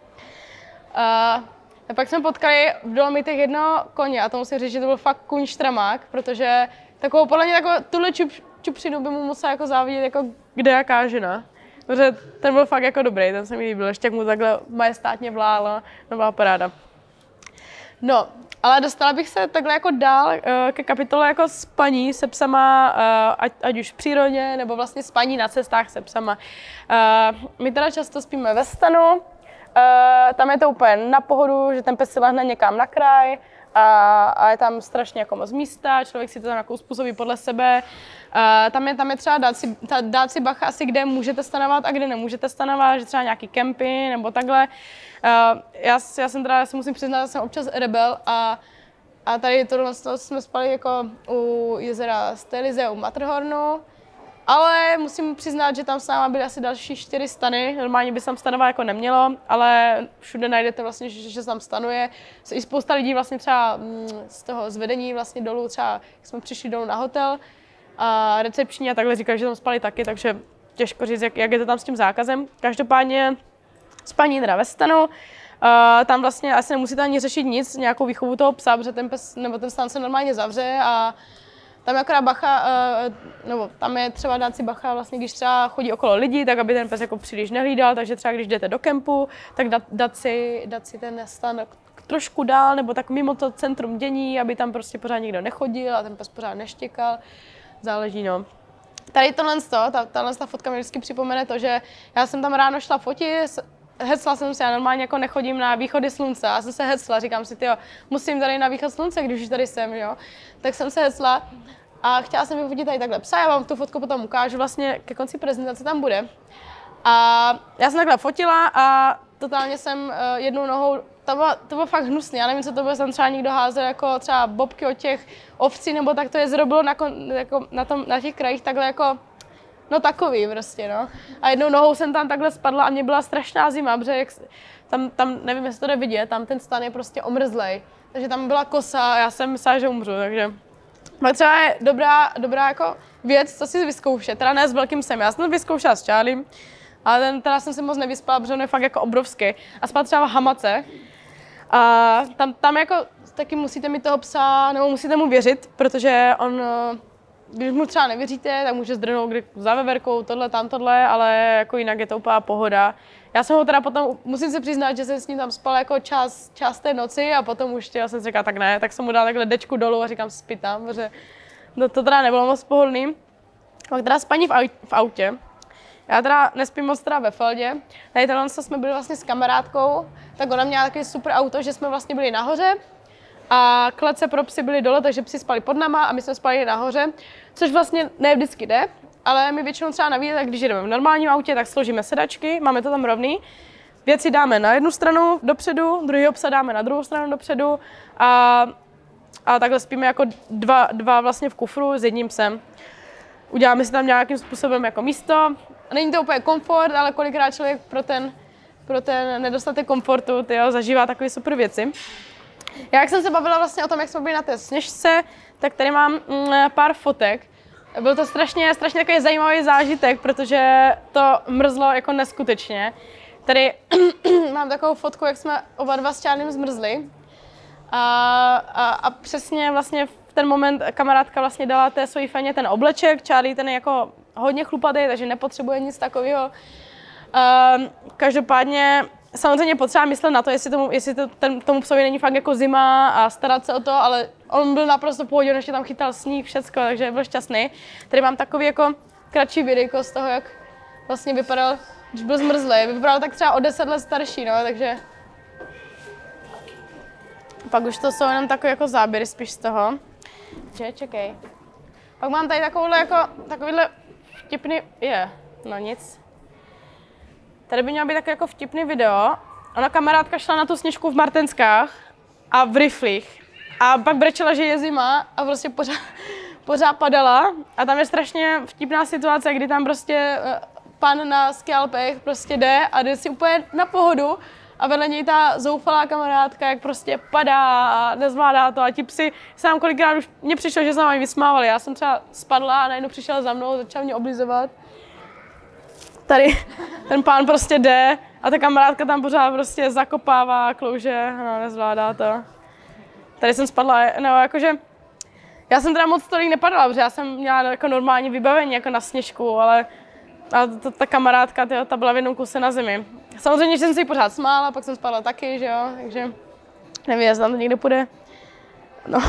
a pak jsme potkali v Dolomitech jedno koně a to musím říct, že to byl fakt kuň štramák, protože takovou, podle mě takovou, tuhle čup, čupřinu by mu musela jako závidět jako kde jaká žena. Protože ten byl fakt jako dobrý, ten se mi líbil, ještě jak mu takhle majestátně vlála, no byla paráda. No, ale dostala bych se takhle jako dál uh, ke kapitole jako spaní se psama, uh, ať, ať už v přírodě, nebo vlastně spaní na cestách se psama. Uh, my teda často spíme ve stanu, tam je to úplně na pohodu, že ten pes si lehne někam na kraj, a, a je tam strašně jako moc místa, člověk si to tam jako uspůsobí podle sebe. A tam, je, tam je třeba dát si, dát si bacha asi, kde můžete stanovat a kde nemůžete stanovat, že třeba nějaký kempy nebo takhle. A já, já jsem teda, já si musím přiznat, že jsem občas rebel a a tady tohle jsme spali jako u jezera Stelize, u Matterhornu. Ale musím přiznat, že tam s náma byly asi další čtyři stany. Normálně by tam stanovat jako nemělo, ale všude najdete vlastně, že, že tam stanuje. I spousta lidí vlastně třeba mm, z toho zvedení vlastně dolů, třeba jak jsme přišli dolů na hotel a recepční a takhle říkali, že tam spali taky, takže těžko říct, jak, jak je to tam s tím zákazem. Každopádně spaní teda ve stanu. Uh, tam vlastně asi nemusíte ani řešit nic, nějakou výchovu toho psa, protože ten pes nebo ten stan se normálně zavře a tam je akorát bacha, uh, nebo tam je třeba dát si bacha, vlastně, když třeba chodí okolo lidí, tak aby ten pes jako příliš nehlídal, takže třeba když jdete do kempu, tak dát, dát, si, dát si ten stan trošku dál, nebo tak mimo to centrum dění, aby tam prostě pořád nikdo nechodil a ten pes pořád neštěkal. Záleží, no. Tady tohle, ta, tahle ta fotka mi vždycky připomene to, že já jsem tam ráno šla fotit, hecla jsem se, já normálně jako nechodím na východy slunce. Já jsem se hecla, říkám si, jo, musím tady na východ slunce, když už tady jsem, jo. Tak jsem se hecla a chtěla jsem vyfotit tady takhle psa, já vám tu fotku potom ukážu, vlastně ke konci prezentace tam bude. A já jsem takhle fotila a totálně jsem uh, jednou nohou, to bylo, to bylo fakt hnusný, já nevím, co to bylo, jsem třeba někdo házel jako třeba bobky od těch ovcí, nebo tak to je zrobilo na, jako na, tom, na těch krajích takhle jako No takový prostě, no. A jednou nohou jsem tam takhle spadla a mě byla strašná zima, protože jak, tam, tam, nevím, jestli to jde vidět, tam ten stan je prostě omrzlej. Takže tam byla kosa a já jsem myslela, že umřu, takže... Pak třeba je dobrá, dobrá jako věc, co si vyzkoušet, teda ne s velkým sem. Já jsem to vyzkoušela s Charlie, ale ten teda jsem si moc nevyspala, protože on je fakt jako obrovský. A spát třeba v hamace. A tam, tam jako taky musíte mít toho psa, nebo musíte mu věřit, protože on když mu třeba nevěříte, tak může zdrhnout kdy za veverkou, tohle, tam tohle, ale jako jinak je to úplná pohoda. Já jsem ho teda potom, musím se přiznat, že jsem s ním tam spal jako čas, čas té noci a potom už já jsem si říkala, tak ne, tak jsem mu dal takhle dečku dolů a říkám, spí tam, protože to, to teda nebylo moc pohodlný. Pak teda spaní v, au- v autě. Já teda nespím moc teda ve Feldě. Tady tohle jsme byli vlastně s kamarádkou, tak ona měla takový super auto, že jsme vlastně byli nahoře a klece pro psy byly dole, takže psi spali pod náma a my jsme spali nahoře, což vlastně ne vždycky jde, ale my většinou třeba na výlet, když jdeme v normálním autě, tak složíme sedačky, máme to tam rovný, věci dáme na jednu stranu dopředu, druhý psa dáme na druhou stranu dopředu a, a takhle spíme jako dva, dva vlastně v kufru s jedním psem. Uděláme si tam nějakým způsobem jako místo. Není to úplně komfort, ale kolikrát člověk pro ten, pro ten nedostatek komfortu tyjo, zažívá takové super věci. Já, jak jsem se bavila vlastně o tom, jak jsme byli na té sněžce, tak tady mám mm, pár fotek. Byl to strašně, strašně takový zajímavý zážitek, protože to mrzlo jako neskutečně. Tady mám takovou fotku, jak jsme oba dva s Čárným zmrzli. A, a, a přesně vlastně v ten moment kamarádka vlastně dala té svojí feně ten obleček, Charlie ten je jako hodně chlupatý, takže nepotřebuje nic takového. Um, každopádně samozřejmě potřeba myslet na to, jestli, tomu, jestli to, ten, tomu psovi není fakt jako zima a starat se o to, ale on byl naprosto pohodě, ještě tam chytal sníh, všecko, takže byl šťastný. Tady mám takový jako kratší videjko z toho, jak vlastně vypadal, když byl zmrzlý. Vypadal tak třeba o 10 let starší, no, takže pak už to jsou jenom takové jako záběry spíš z toho. Že, čekej. Pak mám tady takovouhle jako, takovýhle vtipný, je, no nic. Tady by měl být takový jako vtipný video. Ona kamarádka šla na tu sněžku v Martenskách a v riflích. A pak brečela, že je zima a prostě pořád, pořád padala. A tam je strašně vtipná situace, kdy tam prostě eh, pan na skalpech prostě jde a jde si úplně na pohodu a vedle něj ta zoufalá kamarádka, jak prostě padá a nezvládá to a ti psi sám kolikrát už mě přišlo, že se na vysmávali. Já jsem třeba spadla a najednou přišel za mnou, začal mě oblizovat. Tady ten pán prostě jde a ta kamarádka tam pořád prostě zakopává, klouže, no nezvládá to. Tady jsem spadla, no jakože, já jsem teda moc tolik nepadala, protože já jsem měla jako normální vybavení, jako na sněžku, ale a ta, ta kamarádka, tyjo, ta byla v jednom kuse na zemi. Samozřejmě, že jsem si pořád smála, pak jsem spadla taky, že jo, takže nevím, jestli tam to někde půjde. No.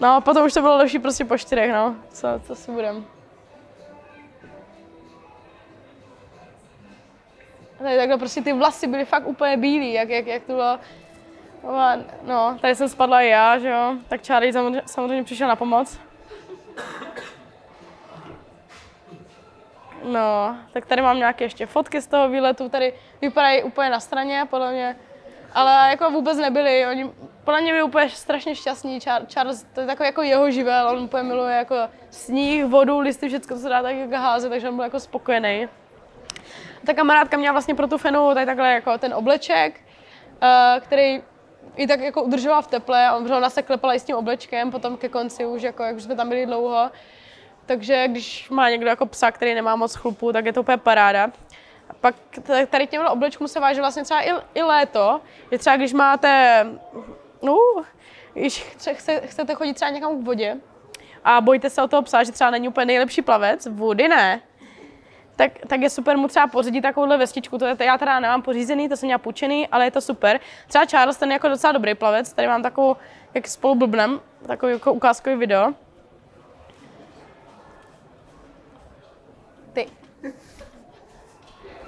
No, potom už to bylo lepší prostě po čtyřech, no, co, co si budem. Tady takhle prostě ty vlasy byly fakt úplně bílý, jak, jak, jak to bylo. No, tady jsem spadla i já, že jo, tak Charlie samozřejmě, samozřejmě přišel na pomoc. No, tak tady mám nějaké ještě fotky z toho výletu, tady vypadají úplně na straně, podle mě, ale jako vůbec nebyli, oni podle mě byli úplně strašně šťastní, Charles, to je takový jako jeho živel, on úplně miluje jako sníh, vodu, listy, všechno, co se dá tak házet, takže on byl jako spokojený. Ta kamarádka měla vlastně pro tu fenu tady takhle jako ten obleček, uh, který i tak jako udržoval v teple, on ona se klepala i s tím oblečkem, potom ke konci už, jako, jak už jsme tam byli dlouho, takže když má někdo jako psa, který nemá moc chlupu, tak je to úplně paráda. A pak tady těmhle oblečkům se váže vlastně třeba i, i léto, že třeba když máte, no, když chcete chodit třeba někam k vodě a bojíte se o toho psa, že třeba není úplně nejlepší plavec, vody ne, tak, tak je super mu třeba pořídit takovouhle vestičku. To je, já teda nemám pořízený, to jsem měla půjčený, ale je to super. Třeba Charles, ten je jako docela dobrý plavec, tady mám takovou, jak spolu blbnem, takový jako ukázkový video. Ty.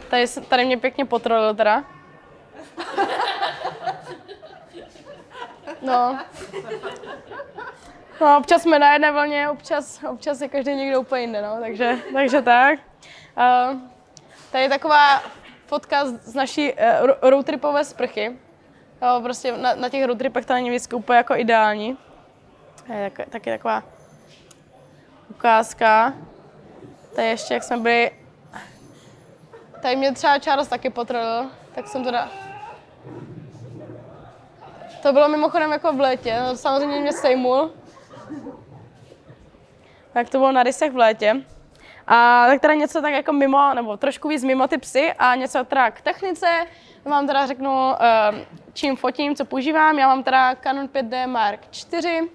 Tady, tady mě pěkně potrolil teda. No. No, občas jsme na jedné vlně, občas, občas je každý někdo úplně jinde, no, takže, takže tak. Uh, tady je taková fotka z naší uh, roadtripové sprchy. Uh, prostě na, na těch roadtripech to není vždycky úplně jako ideální. Je tak, taky taková ukázka. Tady ještě, jak jsme byli... Tady mě třeba Charles taky potrolil, tak jsem teda... To bylo mimochodem jako v létě, no, samozřejmě mě sejmul. Tak to bylo na rysech v létě. A tak teda něco tak jako mimo, nebo trošku víc mimo ty psy a něco teda k technice. Vám teda řeknu, ehm, čím fotím, co používám. Já mám teda Canon 5D Mark IV.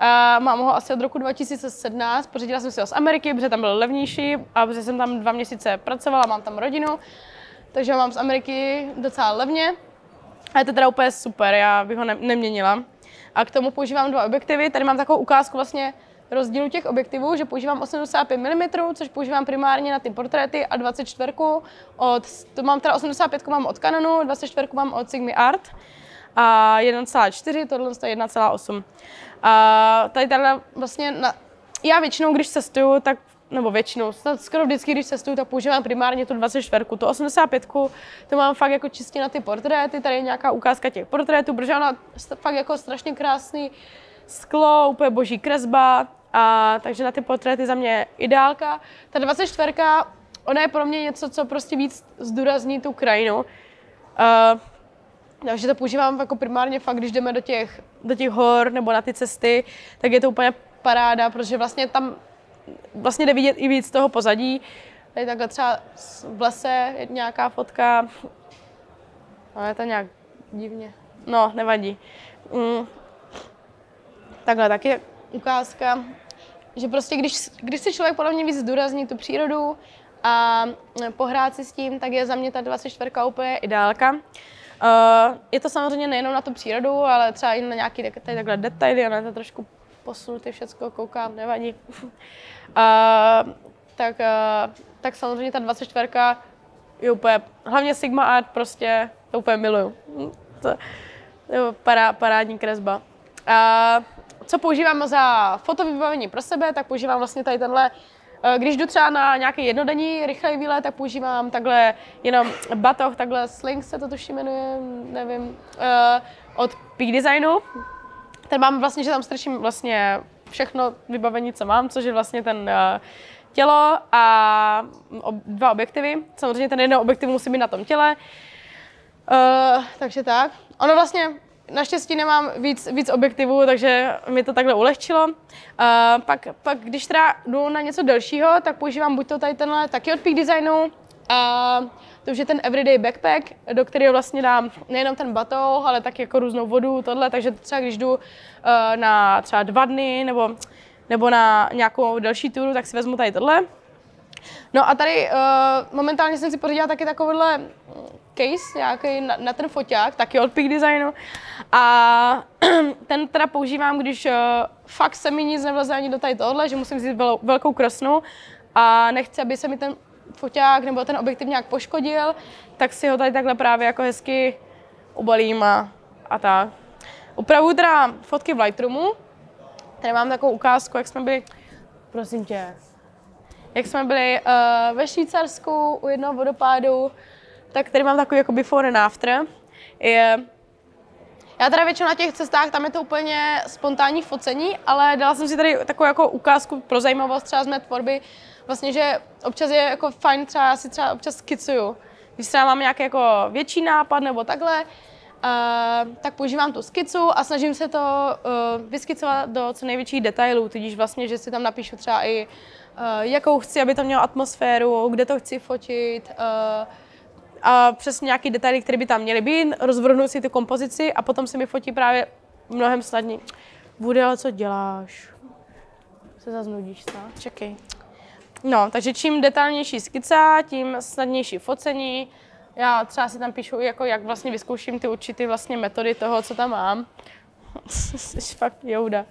A mám ho asi od roku 2017, pořídila jsem si ho z Ameriky, protože tam byl levnější a protože jsem tam dva měsíce pracovala, mám tam rodinu, takže ho mám z Ameriky docela levně. A je to teda úplně super, já bych ho ne- neměnila. A k tomu používám dva objektivy, tady mám takovou ukázku vlastně rozdílu těch objektivů, že používám 85 mm, což používám primárně na ty portréty a 24 od, to mám teda 85 mám od Canonu, 24 mám od Sigmy Art a 1,4, tohle je 1,8. A tady tady vlastně, na, já většinou, když cestuju, tak nebo většinou, skoro vždycky, když cestuju, tak používám primárně tu 24, tu 85, to mám fakt jako čistě na ty portréty, tady je nějaká ukázka těch portrétů, protože ona fakt jako strašně krásný sklo, úplně boží kresba, a takže na ty portréty za mě je ideálka. Ta 24, ona je pro mě něco, co prostě víc zdůrazní tu krajinu. Uh, takže to používám jako primárně fakt, když jdeme do těch, do těch hor nebo na ty cesty, tak je to úplně paráda, protože vlastně tam vlastně jde vidět i víc toho pozadí. Tady takhle třeba v lese je nějaká fotka. No, je to nějak divně. No, nevadí. Mm. Takhle taky ukázka, že prostě když, když si člověk podle mě víc zdůrazní tu přírodu a pohrát si s tím, tak je za mě ta 24 úplně ideálka. Uh, je to samozřejmě nejenom na tu přírodu, ale třeba i na nějaké tady takhle detaily, ona to trošku posunutý všecko, koukám, nevadí. uh, tak, uh, tak samozřejmě ta 24 je úplně, hlavně Sigma Art prostě, to úplně miluju. To je pará, parádní kresba. Uh, co používám za fotovybavení pro sebe, tak používám vlastně tady tenhle když jdu třeba na nějaký jednodenní rychlej výlet, tak používám takhle jenom batoh, takhle Sling se to tuším jmenuje, nevím, od Peak Designu, ten mám vlastně, že tam strčím vlastně všechno vybavení, co mám, což je vlastně ten uh, tělo a dva objektivy. Samozřejmě ten jeden objektiv musí být na tom těle. Uh, takže tak. Ono vlastně, naštěstí nemám víc, víc objektivů, takže mi to takhle ulehčilo. Uh, pak, pak, když teda jdu na něco delšího, tak používám buď to tady tenhle taky od Peak Designu, uh, to už je ten everyday backpack, do kterého vlastně dám nejenom ten batoh, ale taky jako různou vodu, tohle, takže třeba když jdu uh, na třeba dva dny nebo, nebo na nějakou další turu, tak si vezmu tady tohle. No a tady uh, momentálně jsem si pořídila taky takovýhle case nějaký na, na ten foťák, taky od Peak Designu. A ten teda používám, když uh, fakt se mi nic nevleze ani do tady tohle, že musím vzít vel, velkou krosnu a nechci, aby se mi ten foťák nebo ten objektiv nějak poškodil, tak si ho tady takhle právě jako hezky ubalím a, a tak. Upravuju teda fotky v Lightroomu. Tady mám takovou ukázku, jak jsme byli, prosím tě, jak jsme byli uh, ve Švýcarsku u jednoho vodopádu, tak tady mám takový jako before and after. Je, já teda většinou na těch cestách, tam je to úplně spontánní focení, ale dala jsem si tady takovou jako ukázku pro zajímavost třeba z mé tvorby, vlastně, že občas je jako fajn třeba, já si třeba občas skicuju. Když třeba mám nějaký jako větší nápad nebo takhle, Uh, tak používám tu skicu a snažím se to uh, vyskicovat do co největších detailů, tudíž vlastně, že si tam napíšu třeba i, jakou chci, aby to mělo atmosféru, kde to chci fotit, uh, a přesně nějaký detaily, které by tam měly být, rozvrhnu si tu kompozici a potom se mi fotí právě mnohem snadněji. Bude, ale co děláš? Se zase nudíš, Čekej. No, takže čím detailnější skica, tím snadnější focení. Já třeba si tam píšu, jako jak vlastně vyzkouším ty určité vlastně metody toho, co tam mám. Jsi fakt jouda.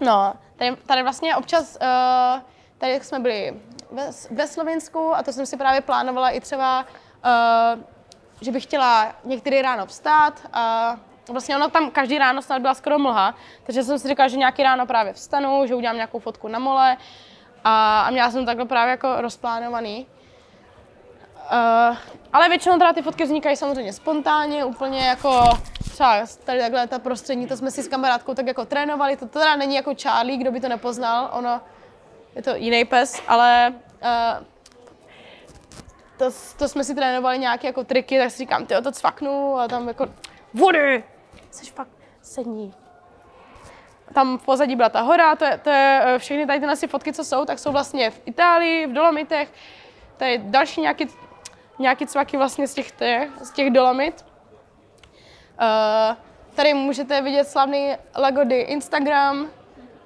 No, tady, tady vlastně občas, uh, tady jsme byli ve, ve Slovensku a to jsem si právě plánovala i třeba, uh, že bych chtěla některý ráno vstát a vlastně ono tam každý ráno snad byla skoro mlha, takže jsem si říkala, že nějaký ráno právě vstanu, že udělám nějakou fotku na mole, a, a měla jsem takhle právě jako rozplánovaný. Uh, ale většinou teda ty fotky vznikají samozřejmě spontánně, úplně jako třeba tady takhle ta prostřední, to jsme si s kamarádkou tak jako trénovali, to teda není jako Charlie, kdo by to nepoznal, ono je to jiný pes, ale uh, to, to jsme si trénovali nějaké jako triky, tak si říkám, ty to cvaknu a tam jako vody, jsi fakt sední, tam v pozadí byla ta hora, to je, to je eh, všechny tady ty fotky, co jsou, tak jsou vlastně v Itálii, v Dolomitech. Tady další nějaký, nějaký cvaky vlastně z těch, těch, z těch Dolomit. Uh, tady můžete vidět slavný Lagody Instagram,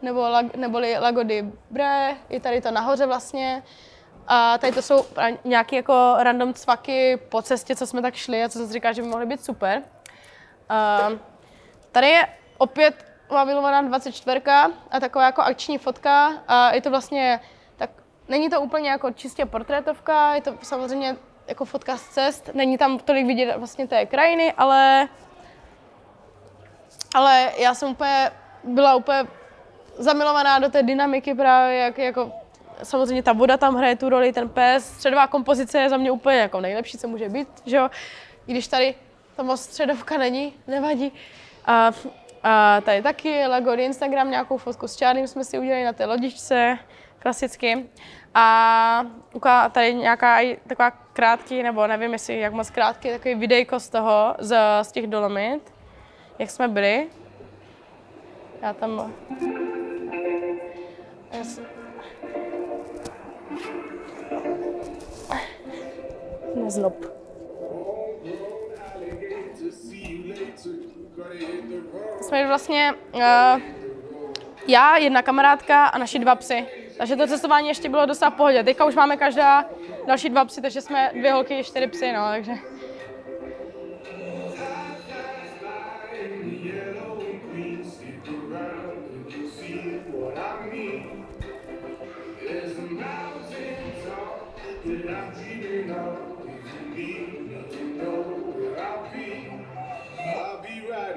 nebo, neboli Lagody Bre, i tady to nahoře vlastně. A tady to jsou nějaké jako random cvaky po cestě, co jsme tak šli a co jsem říkal, že by mohly být super. Uh, tady je opět byla milovaná 24 a taková jako akční fotka a je to vlastně, tak není to úplně jako čistě portrétovka, je to samozřejmě jako fotka z cest, není tam tolik vidět vlastně té krajiny, ale, ale já jsem úplně, byla úplně zamilovaná do té dynamiky právě, jak jako samozřejmě ta voda tam hraje tu roli, ten pes, středová kompozice je za mě úplně jako nejlepší, co může být, že jo. I když tady ta moc středovka není, nevadí. A, a tady taky Lego Instagram, nějakou fotku s Čárným jsme si udělali na té lodičce, klasicky. A tady nějaká taková krátký, nebo nevím jestli jak moc krátký, takový videjko z toho, z, z těch Dolomit, jak jsme byli. Já tam... Nezlob. Jsme vlastně uh, já, jedna kamarádka a naši dva psy. Takže to cestování ještě bylo docela v pohodě. Teďka už máme každá další dva psy, takže jsme dvě holky, čtyři psy, no, takže...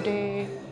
Woody.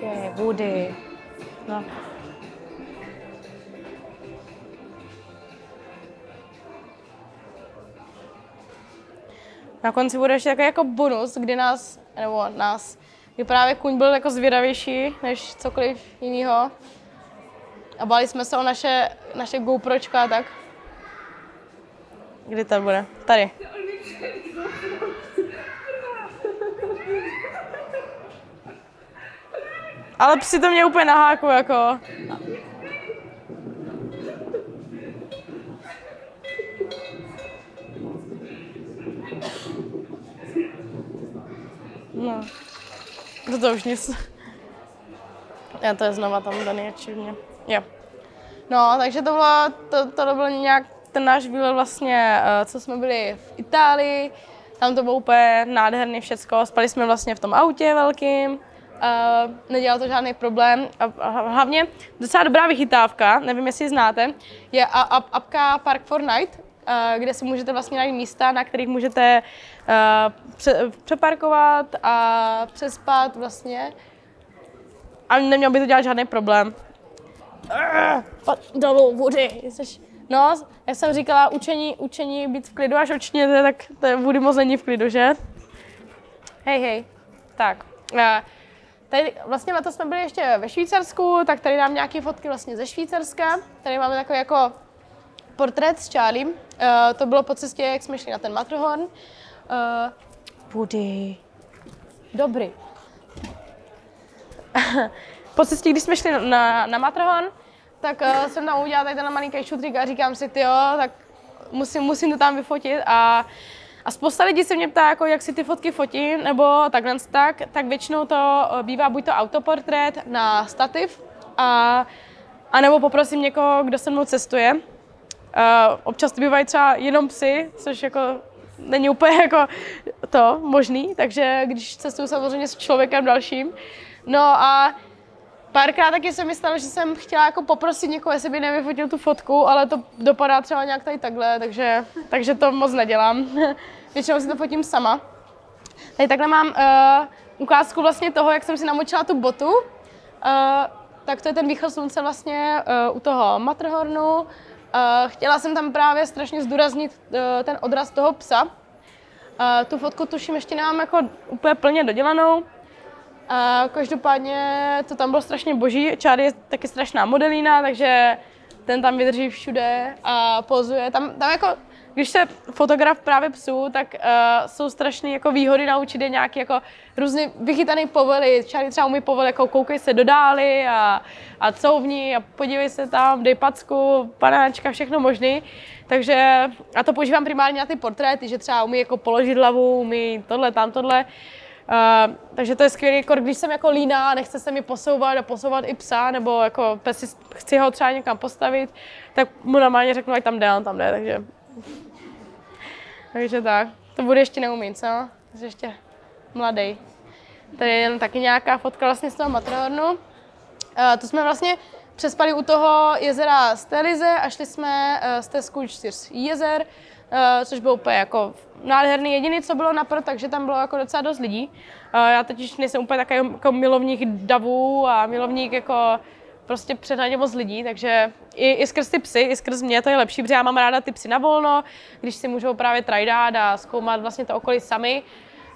Čekaj, Woody. No. Na konci bude ještě takový jako bonus, kdy nás, nebo nás, kdy právě kuň byl jako zvědavější než cokoliv jiného. A báli jsme se o naše, naše GoPročka a tak. Kdy to bude? Tady. Ale psi to mě úplně na háku, jako. No. To, to už nic. Já to je znova tam daný achievně. Jo. No, takže to bylo, to, to bylo nějak ten náš výlet vlastně, eh, co jsme byli v Itálii. Tam to bylo úplně nádherný všecko. Spali jsme vlastně v tom autě velkým. Uh, nedělal to žádný problém. A, a hlavně docela dobrá vychytávka, nevím, jestli ji znáte, je apka Park for Night, uh, kde si můžete vlastně najít místa, na kterých můžete uh, pře- přeparkovat a přespat vlastně. A neměl by to dělat žádný problém. Dolů, Woody, jsi... No, jak jsem říkala, učení, učení být v klidu, až očněte, tak to je Woody moc není v klidu, že? Hej, hej. Tak. Tady vlastně letos jsme byli ještě ve Švýcarsku, tak tady dám nějaké fotky vlastně ze Švýcarska. Tady máme takový jako portrét s Charlie. Uh, to bylo po cestě, jak jsme šli na ten Matterhorn. Uh, Woody. Dobrý. po cestě, když jsme šli na, na Matterhorn, tak uh, jsem tam udělala tady ten malinký šutrik a říkám si, jo, tak musím, musím to tam vyfotit a a spousta lidí se mě ptá, jako jak si ty fotky fotím, nebo takhle tak, tak většinou to bývá buď to autoportrét na stativ, a, a nebo poprosím někoho, kdo se mnou cestuje. Uh, občas to bývají třeba jenom psy, což jako není úplně jako to možný, takže když cestuju samozřejmě s člověkem dalším. No a Párkrát taky se mi stalo, že jsem chtěla jako poprosit někoho, jestli by nevyfotil tu fotku, ale to dopadá třeba nějak tady takhle, takže, takže to moc nedělám. Většinou si to fotím sama. Tady takhle mám uh, ukázku vlastně toho, jak jsem si namočila tu botu. Uh, tak to je ten východ slunce vlastně uh, u toho Matterhornu. Uh, chtěla jsem tam právě strašně zdůraznit uh, ten odraz toho psa. Uh, tu fotku tuším ještě nemám jako úplně plně dodělanou, a každopádně to tam bylo strašně boží. Čáry je taky strašná modelína, takže ten tam vydrží všude a pozuje. Tam, tam jako, když se fotograf právě psů, tak uh, jsou strašné jako výhody naučit je nějaký jako různý vychytaný povely. Čáry třeba umí povel, jako koukej se do dály a, a couvni a podívej se tam, dej packu, panáčka, všechno možný. Takže, a to používám primárně na ty portréty, že třeba umí jako položit hlavu, umí tohle, tam tohle. Uh, takže to je skvělý, jako když jsem jako líná, nechce se mi posouvat a posouvat i psa, nebo jako pesi, chci ho třeba někam postavit, tak mu normálně řeknu, ať tam jde, on tam jde, takže... Takže tak, to bude ještě neumít, co? Jsi ještě mladý. Tady je jen taky nějaká fotka vlastně z toho Matterhornu. Uh, to jsme vlastně přespali u toho jezera Stelize a šli jsme uh, z Tesku čtyř jezer, uh, což bylo úplně jako nádherný. Jediný, co bylo napr, takže tam bylo jako docela dost lidí. Uh, já totiž nejsem úplně takový jako milovník davů a milovník jako prostě předhledně moc lidí, takže i, i skrz ty psy, i skrz mě to je lepší, protože já mám ráda ty psy na volno, když si můžou právě trajdat a zkoumat vlastně to okolí sami.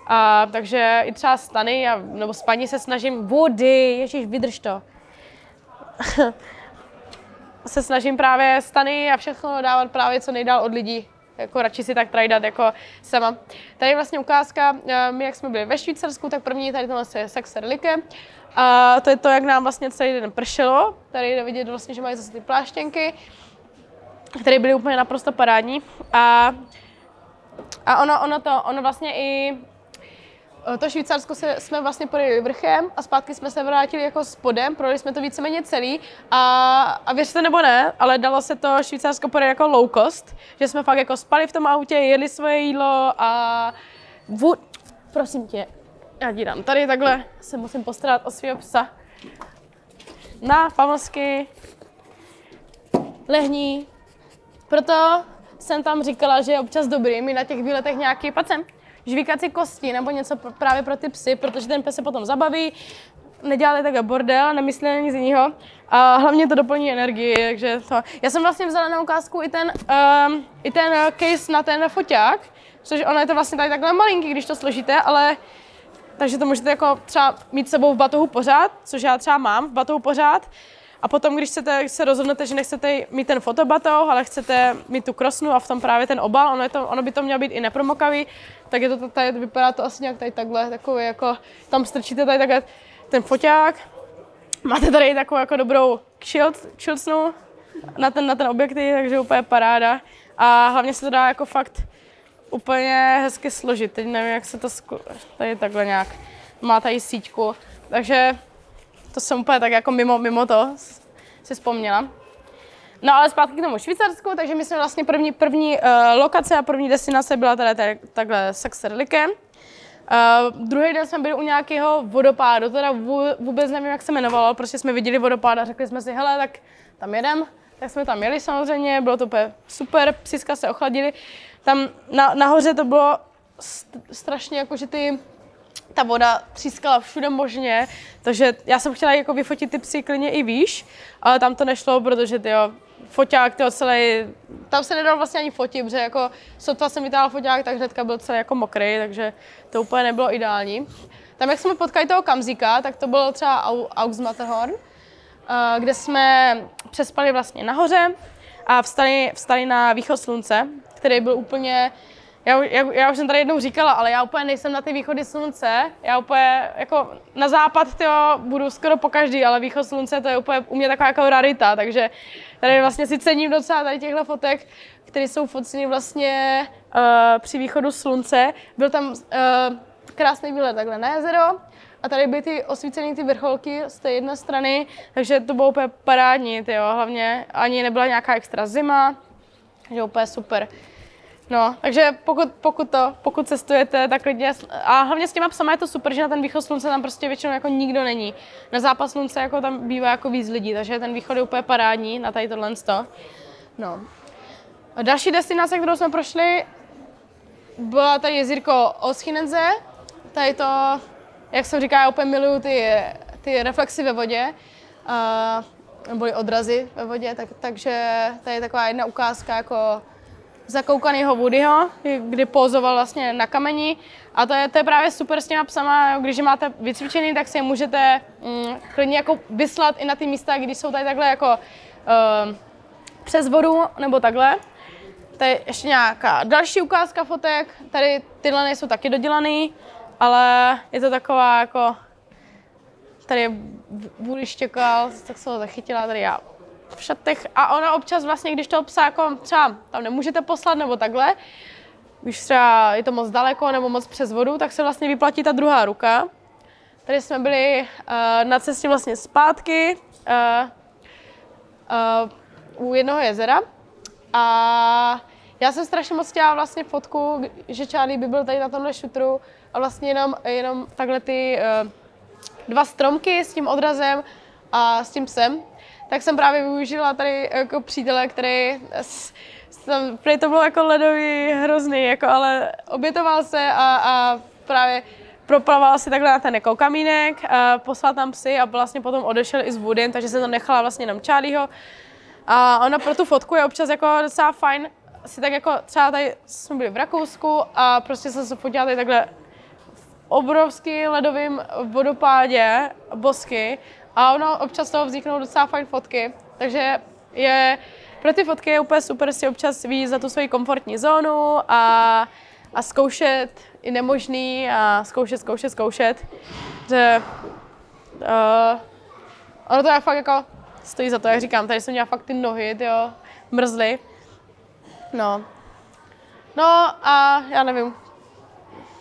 A, takže i třeba stany, a, nebo spaní se snažím, vody, ježíš, vydrž to. se snažím právě stany a všechno dávat právě co nejdál od lidí jako radši si tak trajdat jako sama. Tady je vlastně ukázka, my jak jsme byli ve Švýcarsku, tak první tady tohle je Saxer Like. A to je to, jak nám vlastně celý den pršelo. Tady jde vidět vlastně, že mají zase ty pláštěnky, které byly úplně naprosto parádní. A, a ono, ono to, ono vlastně i to Švýcarsko se, jsme vlastně projeli vrchem a zpátky jsme se vrátili jako spodem, projeli jsme to víceméně celý a, a věřte nebo ne, ale dalo se to Švýcarsko projet jako low cost, že jsme fakt jako spali v tom autě, jedli svoje jídlo a vů... prosím tě, já ti dám tady takhle, se musím postarat o svého psa. Na, pamlsky, lehní. Proto jsem tam říkala, že je občas dobrý mi na těch výletech nějaký pacem žvíkat si kosti nebo něco právě pro ty psy, protože ten pes se potom zabaví, nedělali takhle bordel, nemyslí na nic jiného a hlavně to doplní energii, takže to. Já jsem vlastně vzala na ukázku i ten, um, i ten case na ten foťák, což ono je to vlastně tady takhle malinký, když to složíte, ale takže to můžete jako třeba mít sebou v batohu pořád, což já třeba mám v batohu pořád, a potom, když chcete, se rozhodnete, že nechcete mít ten fotobatoh, ale chcete mít tu krosnu a v tom právě ten obal, ono, je to, ono by to mělo být i nepromokavý, tak je to tady, vypadá to asi nějak tady takhle, takový jako, tam strčíte tady takhle ten foťák, máte tady takovou jako dobrou shieldsnu na ten, na ten objektiv, takže úplně paráda. A hlavně se to dá jako fakt úplně hezky složit. Teď nevím, jak se to zku... tady takhle nějak má tady síťku. Takže to jsem úplně tak jako mimo, mimo to si vzpomněla. No ale zpátky k tomu Švýcarsku, takže my jsme vlastně první, první uh, lokace a první destinace byla tady, tady takhle Saxerlike. Uh, druhý den jsme byli u nějakého vodopádu, teda vůbec nevím, jak se jmenovalo, prostě jsme viděli vodopád a řekli jsme si, hele, tak tam jedem. Tak jsme tam jeli samozřejmě, bylo to super, psiska se ochladili. Tam na, nahoře to bylo st- strašně jako, že ty ta voda třískala všude možně, takže já jsem chtěla jako vyfotit ty psy klidně i výš, ale tam to nešlo, protože ty foťák, tyjo, celý, tam se nedal vlastně ani fotit, protože jako sotva jsem vytáhl foťák, tak hnedka byl celý jako mokrý, takže to úplně nebylo ideální. Tam, jak jsme potkali toho Kamzíka, tak to bylo třeba Aux Matterhorn, eh, kde jsme přespali vlastně nahoře a vstali, vstali na východ slunce, který byl úplně já, já, já už jsem tady jednou říkala, ale já úplně nejsem na ty východy slunce. Já úplně jako na západ tyjo, budu skoro po každý, ale východ slunce to je úplně u mě taková jako rarita, takže tady vlastně si cením docela tady těchto fotek, které jsou foceny vlastně uh, při východu slunce. Byl tam uh, krásný výlet takhle na jezero a tady byly ty osvícené ty vrcholky z té jedné strany, takže to bylo úplně parádní, tyjo, hlavně ani nebyla nějaká extra zima, takže úplně super. No, takže pokud, pokud to, pokud cestujete, tak klidně, a hlavně s těma psama je to super, že na ten východ slunce tam prostě většinou jako nikdo není. Na západ slunce jako tam bývá jako víc lidí, takže ten východ je úplně parádní na tady tohle sto. No. A další destinace, kterou jsme prošli, byla tady jezírko Oschinenze. Tady to, jak jsem říkala, já úplně miluju ty, ty reflexy ve vodě. Uh, nebo odrazy ve vodě, tak, takže tady je taková jedna ukázka jako zakoukanýho Woodyho, kdy pózoval vlastně na kameni. A to je, to je právě super s těma psama, když je máte vycvičený, tak si je můžete mm, klidně jako vyslat i na ty místa, když jsou tady takhle jako uh, přes vodu nebo takhle. Tady je ještě nějaká další ukázka fotek, tady tyhle nejsou taky dodělaný, ale je to taková jako, tady Woody štěkal, tak se ho zachytila, tady já v šatech. A ona občas vlastně, když toho psa jako třeba tam nemůžete poslat nebo takhle, když třeba je to moc daleko nebo moc přes vodu, tak se vlastně vyplatí ta druhá ruka. Tady jsme byli uh, na cestě vlastně zpátky uh, uh, u jednoho jezera. A já jsem strašně moc chtěla vlastně fotku, že Charlie by byl tady na tomhle šutru a vlastně jenom, jenom takhle ty uh, dva stromky s tím odrazem a s tím psem tak jsem právě využila tady jako přítele, který prý to bylo jako ledový hrozný, jako, ale obětoval se a, a právě proplaval si takhle na ten jako kamínek, poslal tam psy a vlastně potom odešel i s Woodym, takže jsem to nechala vlastně jenom Charlieho. A ona pro tu fotku je občas jako docela fajn, si tak jako třeba tady jsme byli v Rakousku a prostě jsem se fotila tady takhle obrovský ledovým vodopádě, bosky a ono občas toho vzniknou docela fajn fotky, takže je, pro ty fotky je úplně super si občas víc za tu svoji komfortní zónu a, a zkoušet i nemožný a zkoušet, zkoušet, zkoušet. Že, uh, ono to je fakt jako stojí za to, jak říkám, tady jsem měla fakt ty nohy, jo, mrzly. No. No a já nevím,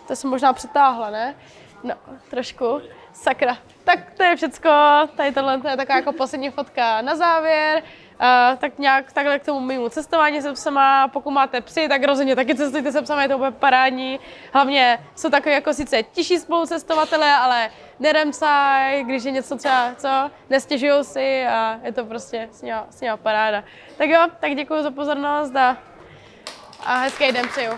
to jsem možná přetáhla, ne? No, trošku. Sakra. Tak to je všecko. Tady tohle to je taková jako poslední fotka na závěr. Uh, tak nějak takhle k tomu mému cestování se psama. Pokud máte psy, tak rozhodně taky cestujte se psama, je to úplně parádní. Hlavně jsou takové jako sice tiší spolucestovatelé, ale neremsaj, když je něco třeba, co, nestěžují si a je to prostě s ním, s ním paráda. Tak jo, tak děkuji za pozornost a, a hezký den přeju.